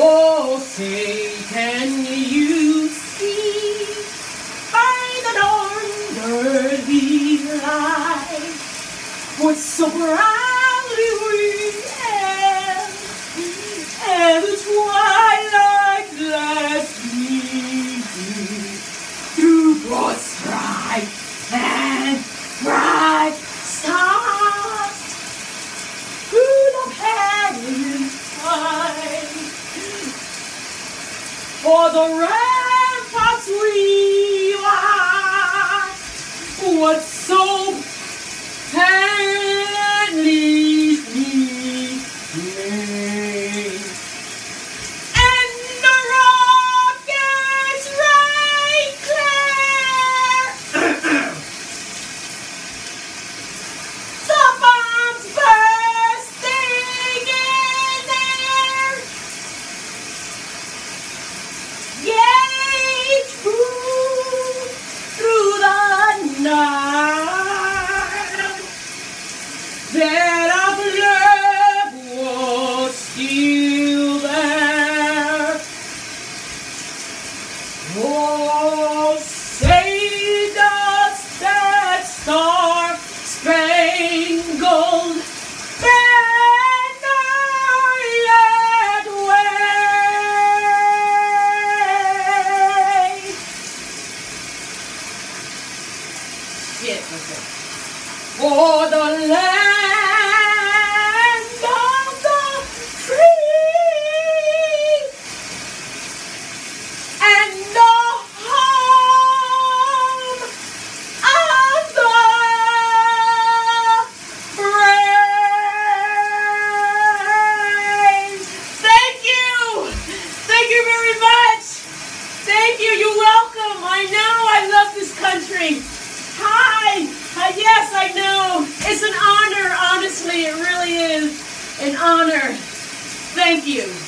Oh, say, can you see? By the dawn's early light what so proudly we hailed and the twilight last evening through broad strife the ramparts we watched wave? Yes, okay. For the land You. You're welcome. I know I love this country. Hi. Hi. Yes, I know. It's an honor, honestly. It really is an honor. Thank you.